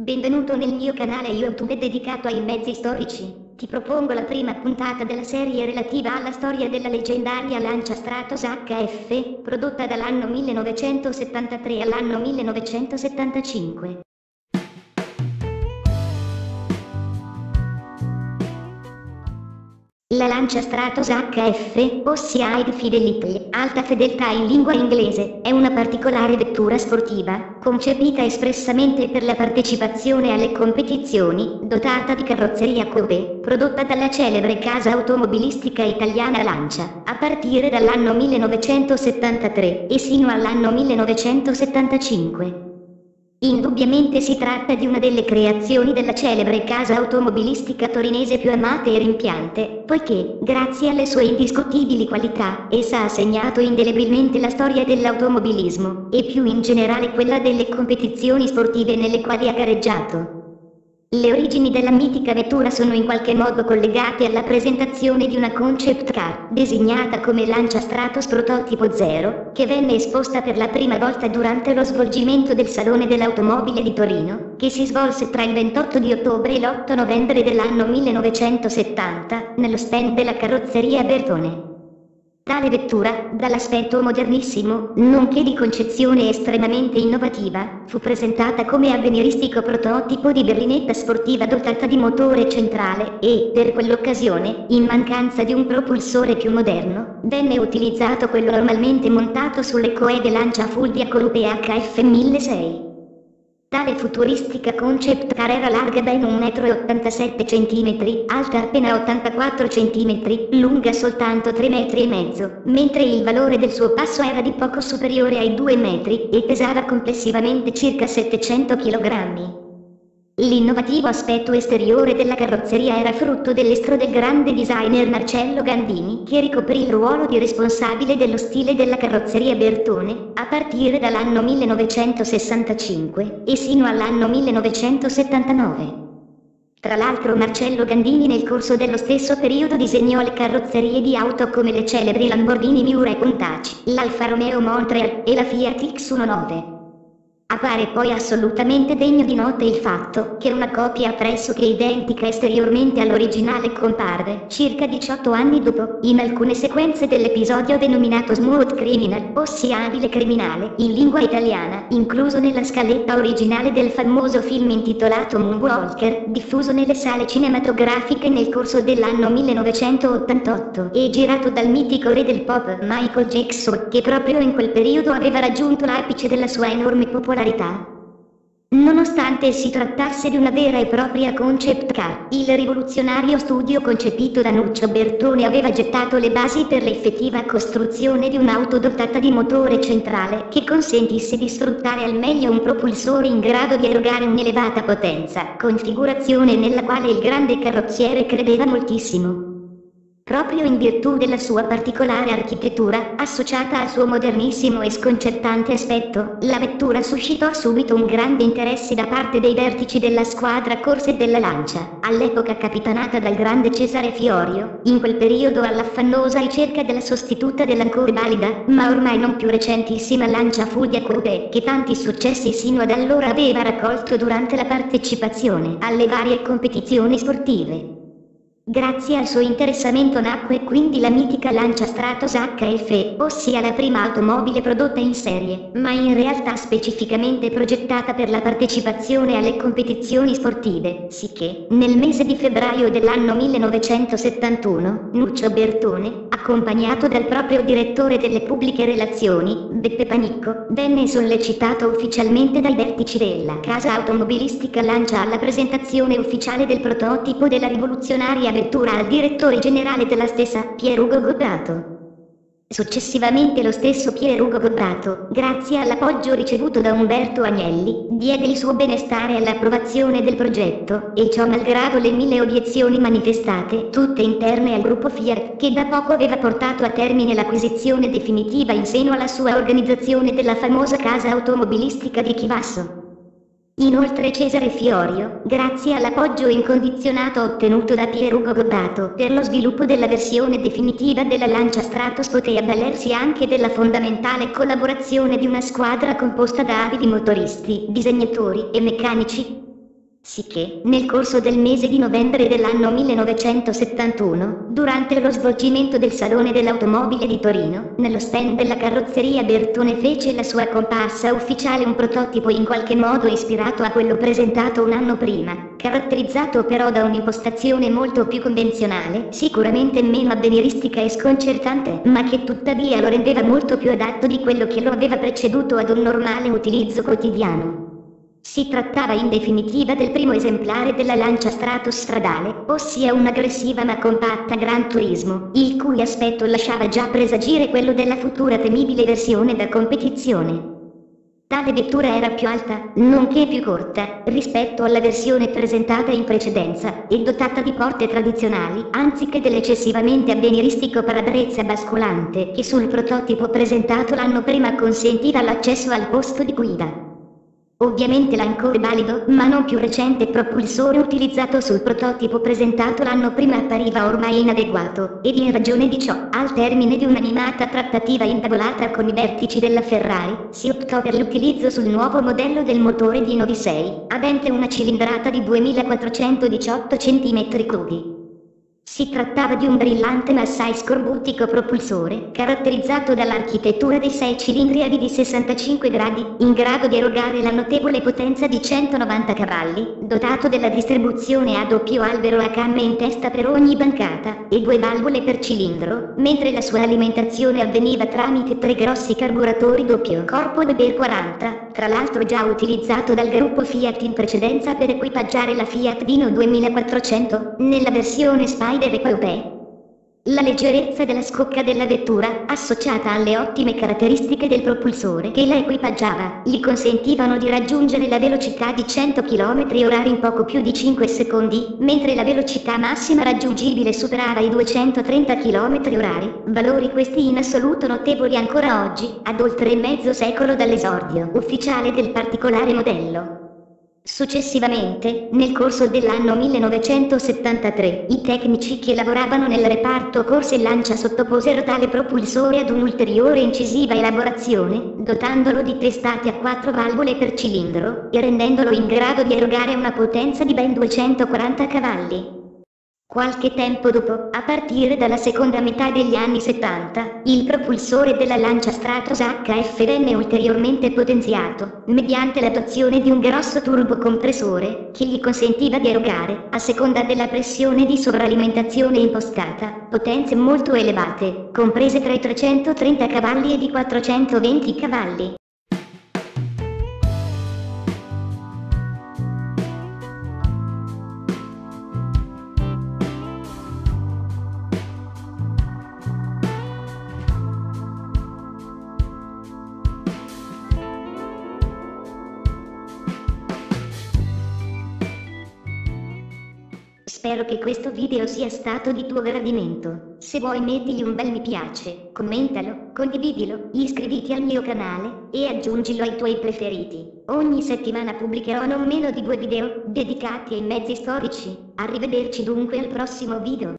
Benvenuto nel mio canale YouTube dedicato ai mezzi storici. Ti propongo la prima puntata della serie relativa alla storia della leggendaria lancia Stratos HF, prodotta dall'anno 1973 all'anno 1975. La lancia Stratos HF, ossia High Fidelity, alta fedeltà in lingua inglese, è una particolare vettura sportiva, concepita espressamente per la partecipazione alle competizioni, dotata di carrozzeria coupé, prodotta dalla celebre casa automobilistica italiana Lancia, a partire dall'anno 1973 e sino all'anno 1975. Indubbiamente si tratta di una delle creazioni della celebre casa automobilistica torinese più amata e rimpiante, poiché, grazie alle sue indiscutibili qualità, essa ha segnato indelebilmente la storia dell'automobilismo, e più in generale quella delle competizioni sportive nelle quali ha gareggiato. Le origini della mitica vettura sono in qualche modo collegate alla presentazione di una concept car, designata come Lancia Stratos Prototipo Zero, che venne esposta per la prima volta durante lo svolgimento del Salone dell'Automobile di Torino, che si svolse tra il 28 di ottobre e l'8 novembre dell'anno 1970, nello stand della carrozzeria Bertone. Tale vettura, dall'aspetto modernissimo, nonché di concezione estremamente innovativa, fu presentata come avveniristico prototipo di berlinetta sportiva dotata di motore centrale e, per quell'occasione, in mancanza di un propulsore più moderno, venne utilizzato quello normalmente montato sulle coede lancia Fulvia Colupe HF 1006. Tale futuristica concept car era larga ben 1,87 m, alta appena 84 cm, lunga soltanto 3 metri e mezzo, mentre il valore del suo passo era di poco superiore ai 2 metri, e pesava complessivamente circa 700 kg. L'innovativo aspetto esteriore della carrozzeria era frutto dell'estro del grande designer Marcello Gandini, che ricoprì il ruolo di responsabile dello stile della carrozzeria Bertone, a partire dall'anno 1965 e sino all'anno 1979. Tra l'altro Marcello Gandini nel corso dello stesso periodo disegnò le carrozzerie di auto come le celebri Lamborghini Miura e Countach, l'Alfa Romeo Montreal e la Fiat X19. Appare poi assolutamente degno di nota il fatto che una copia pressoché identica esteriormente all'originale comparve, circa 18 anni dopo, in alcune sequenze dell'episodio denominato Smooth Criminal, ossia abile criminale, in lingua italiana, incluso nella scaletta originale del famoso film intitolato Moonwalker, diffuso nelle sale cinematografiche nel corso dell'anno 1988, e girato dal mitico re del pop Michael Jackson, che proprio in quel periodo aveva raggiunto l'apice della sua enorme popolarità popolarità. Nonostante si trattasse di una vera e propria concept car, il rivoluzionario studio concepito da Nuccio Bertone aveva gettato le basi per l'effettiva costruzione di un'auto dotata di motore centrale che consentisse di sfruttare al meglio un propulsore in grado di erogare un'elevata potenza, configurazione nella quale il grande carrozziere credeva moltissimo. Proprio in virtù della sua particolare architettura, associata al suo modernissimo e sconcertante aspetto, la vettura suscitò subito un grande interesse da parte dei vertici della squadra corse della Lancia, all'epoca capitanata dal grande Cesare Fiorio, in quel periodo all'affannosa ricerca della sostituta dell'ancora valida, ma ormai non più recentissima Lancia Fulvia Coupe, che tanti successi sino ad allora aveva raccolto durante la partecipazione alle varie competizioni sportive. Grazie al suo interessamento nacque quindi la mitica Lancia Stratos HF, ossia la prima automobile prodotta in serie, ma in realtà specificamente progettata per la partecipazione alle competizioni sportive, sicché, nel mese di febbraio dell'anno 1971, Nuccio Bertone, accompagnato dal proprio direttore delle pubbliche relazioni, Beppe Panicco, venne sollecitato ufficialmente dai vertici della casa automobilistica Lancia alla presentazione ufficiale del prototipo della rivoluzionaria vettura al direttore generale della stessa, Pierugo Gobbato. Successivamente lo stesso Pierugo Gobbato, grazie all'appoggio ricevuto da Umberto Agnelli, diede il suo benestare all'approvazione del progetto, e ciò malgrado le mille obiezioni manifestate, tutte interne al gruppo Fiat, che da poco aveva portato a termine l'acquisizione definitiva in seno alla sua organizzazione della famosa casa automobilistica di Chivasso. Inoltre Cesare Fiorio, grazie all'appoggio incondizionato ottenuto da Pierugo Gobbato per lo sviluppo della versione definitiva della Lancia Stratos poté avvalersi anche della fondamentale collaborazione di una squadra composta da abili motoristi, disegnatori e meccanici, Sicché, nel corso del mese di novembre dell'anno 1971, durante lo svolgimento del Salone dell'Automobile di Torino, nello stand della carrozzeria Bertone fece la sua comparsa ufficiale un prototipo in qualche modo ispirato a quello presentato un anno prima, caratterizzato però da un'impostazione molto più convenzionale, sicuramente meno avveniristica e sconcertante, ma che tuttavia lo rendeva molto più adatto di quello che lo aveva preceduto ad un normale utilizzo quotidiano. Si trattava in definitiva del primo esemplare della Lancia Stratus stradale, ossia un'aggressiva ma compatta Gran Turismo, il cui aspetto lasciava già presagire quello della futura temibile versione da competizione. Tale vettura era più alta, nonché più corta, rispetto alla versione presentata in precedenza, e dotata di porte tradizionali, anziché dell'eccessivamente avveniristico parabrezza basculante che sul prototipo presentato l'anno prima consentiva l'accesso al posto di guida. Ovviamente l'ancora valido, ma non più recente propulsore utilizzato sul prototipo presentato l'anno prima appariva ormai inadeguato, ed in ragione di ciò, al termine di un'animata trattativa intavolata con i vertici della Ferrari, si optò per l'utilizzo sul nuovo modello del motore Dino V6, avente una cilindrata di 2418 cm3. Si trattava di un brillante ma assai scorbutico propulsore, caratterizzato dall'architettura dei sei cilindri a di 65 gradi, in grado di erogare la notevole potenza di 190 cavalli, dotato della distribuzione a doppio albero a camme in testa per ogni bancata, e due valvole per cilindro, mentre la sua alimentazione avveniva tramite tre grossi carburatori doppio corpo Weber 40, tra l'altro già utilizzato dal gruppo Fiat in precedenza per equipaggiare la Fiat Dino 2400, nella versione Spider Coupé. La leggerezza della scocca della vettura, associata alle ottime caratteristiche del propulsore che la equipaggiava, gli consentivano di raggiungere la velocità di 100 km h in poco più di 5 secondi, mentre la velocità massima raggiungibile superava i 230 km h valori questi in assoluto notevoli ancora oggi, ad oltre mezzo secolo dall'esordio ufficiale del particolare modello. Successivamente, nel corso dell'anno 1973, i tecnici che lavoravano nel reparto corse lancia sottoposero tale propulsore ad un'ulteriore incisiva elaborazione, dotandolo di testate a quattro valvole per cilindro, e rendendolo in grado di erogare una potenza di ben 240 cavalli. Qualche tempo dopo, a partire dalla seconda metà degli anni 70, il propulsore della Lancia Stratos HF venne ulteriormente potenziato, mediante l'adozione di un grosso turbocompressore, che gli consentiva di erogare, a seconda della pressione di sovralimentazione impostata, potenze molto elevate, comprese tra i 330 cavalli e i 420 cavalli. Spero che questo video sia stato di tuo gradimento. Se vuoi mettigli un bel mi piace, commentalo, condividilo, iscriviti al mio canale, e aggiungilo ai tuoi preferiti. Ogni settimana pubblicherò non meno di due video, dedicati ai mezzi storici. Arrivederci dunque al prossimo video.